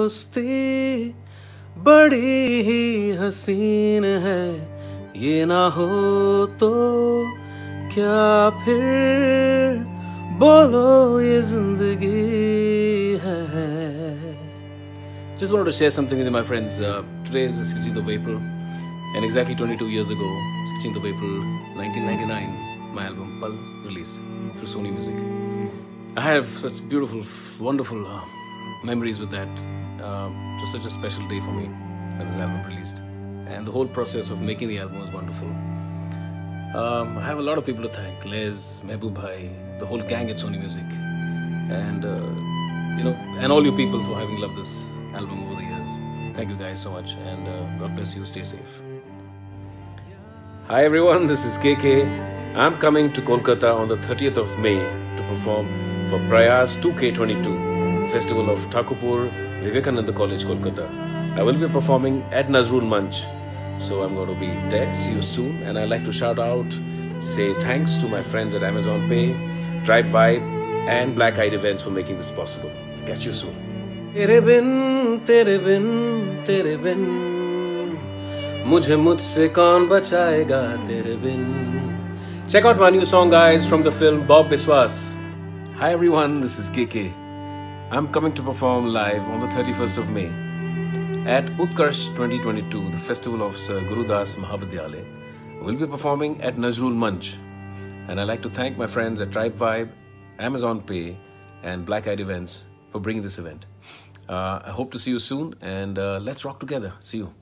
दोस्ती बड़ी ही हसीन है ये ना हो तो क्या फिर बोलो ये जिंदगी है Just wanted to share something with you, my friends. Uh, today is the 16th of April, and exactly 22 years ago, 16th of April 1999, my album Pal released through Sony Music. I have such beautiful, wonderful uh, memories with that. Uh, just such a special day for me when this album released, and the whole process of making the album was wonderful. Um, I have a lot of people to thank: Les, Mehboob the whole gang at Sony Music, and uh, you know, and all you people for having loved this album over the years. Thank you guys so much, and uh, God bless you. Stay safe. Hi everyone, this is KK. I'm coming to Kolkata on the 30th of May to perform for Prayas 2K22, Festival of Thakupur, Vivekananda College, Kolkata. I will be performing at Nazrul Manch, so I'm going to be there. See you soon, and I'd like to shout out, say thanks to my friends at Amazon Pay, Tribe Vibe, and Black Eyed Events for making this possible. Catch you soon. तेरे बिन तेरे बिन तेरे बिन मुझे मुझसे कौन बचाएगा तेरे बिन Check out my new song guys from the film Bob Biswas. Hi everyone, this is KK. I'm coming to perform live on the 31st of May at Utkarsh 2022, the festival of Sir Gurudas Mahavidyalaya. We'll be performing at Nazrul Manch. And I'd like to thank my friends at Tribe Vibe, Amazon Pay, and Black Eyed Events for bringing this event. Uh, I hope to see you soon and uh, let's rock together. See you.